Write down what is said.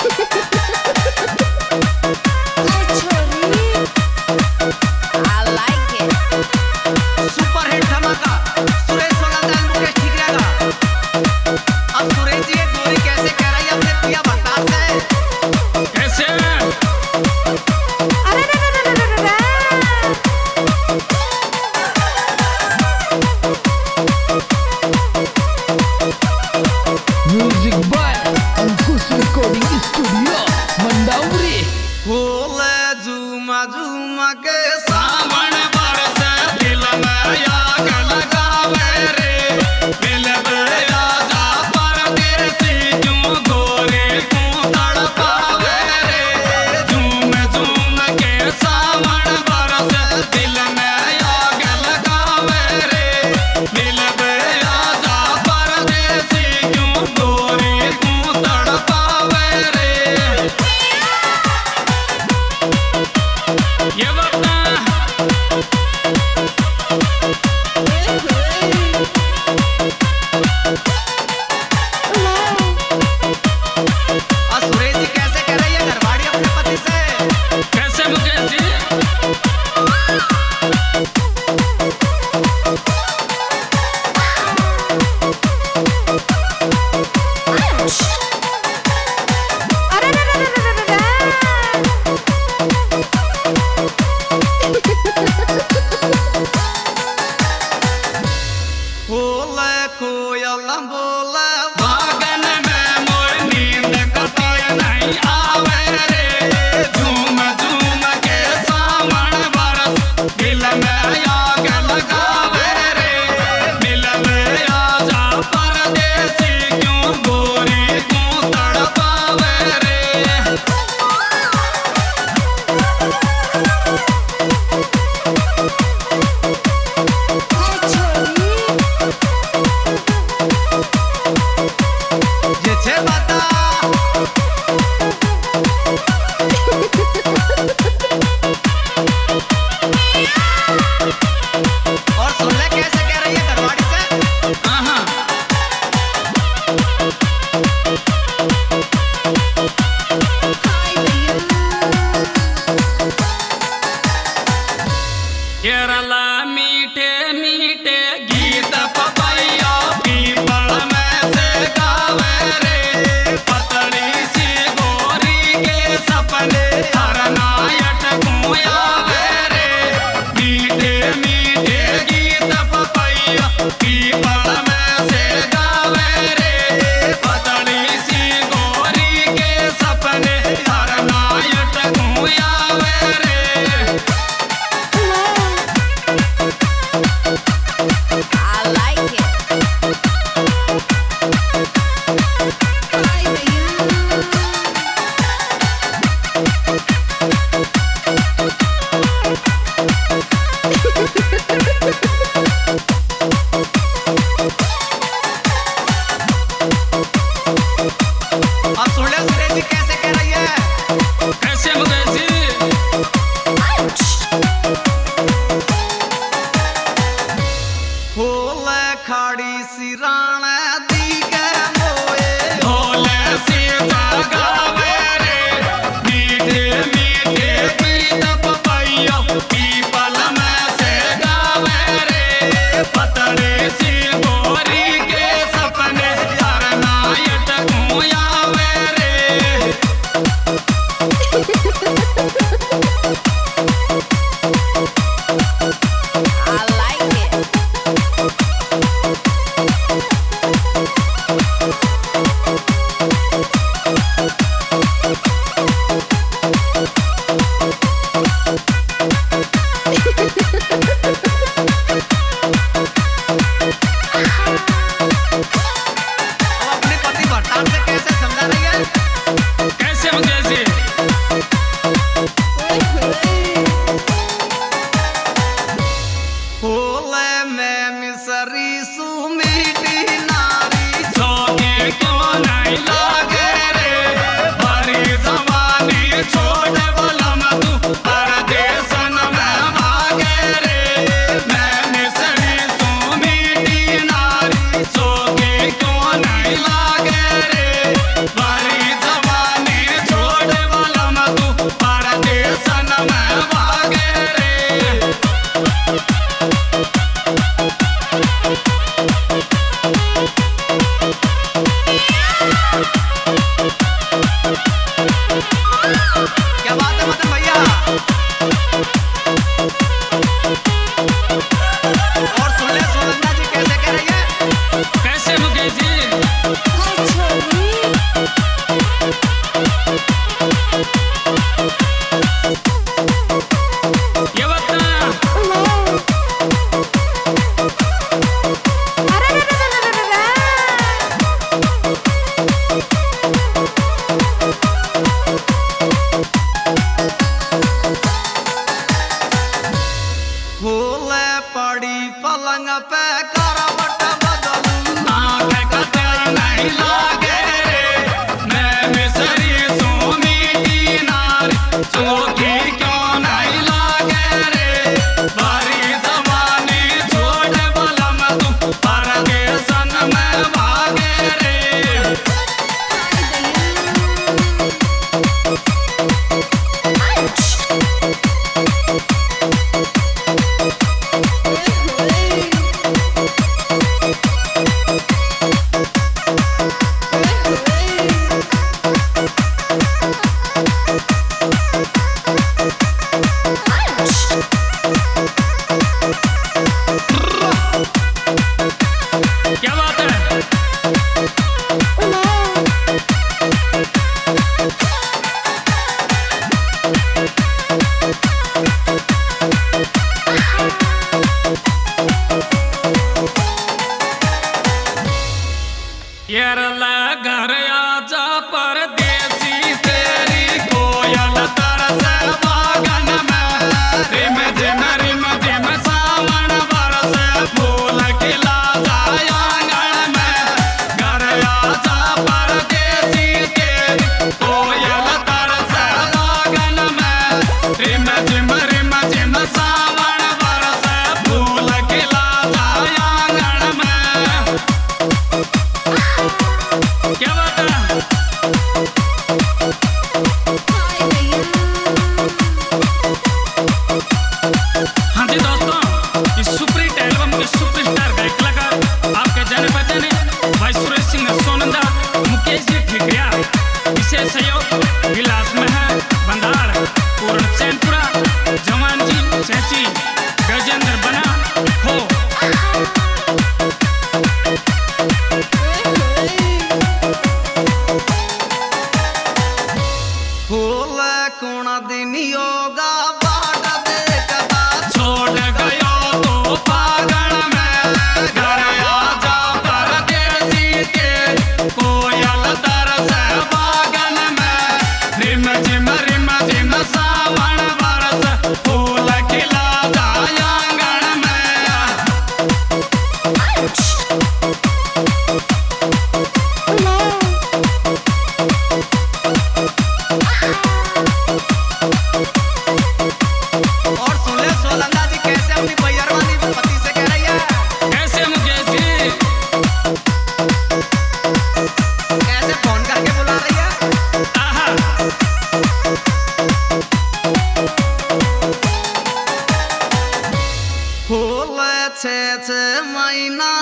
Ha ha ha! காடி சிறான Oh, গেছে মাইনা